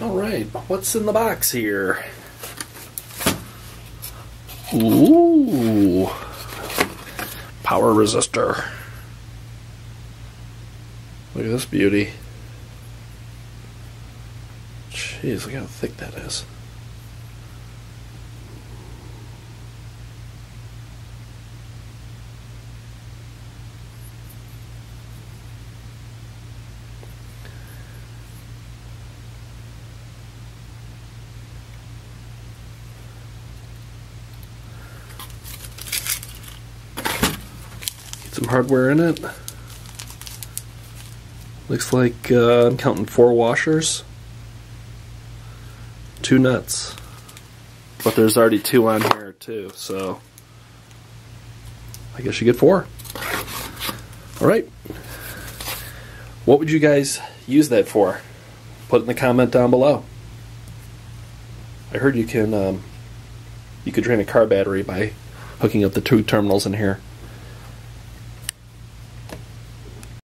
Alright, what's in the box here? Ooh. Power resistor. Look at this beauty. Jeez, look how thick that is. Some hardware in it. Looks like uh, I'm counting four washers, two nuts, but there's already two on here too, so I guess you get four. All right. What would you guys use that for? Put it in the comment down below. I heard you can um, you could drain a car battery by hooking up the two terminals in here.